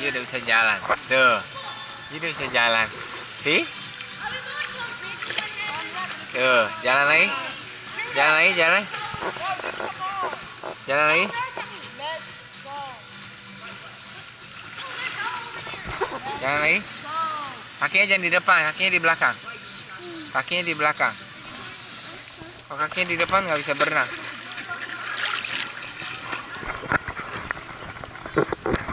you udah bisa jalan. Tuh. You udah bisa jalan. See? Tuh, jalan lagi. Jalan lagi, jalan. Jalan lagi. Jalan lagi. Kakinya jangan di depan, kakinya di belakang. Kakinya di belakang. Kalau kakinya di depan nggak bisa berenang. Thank you.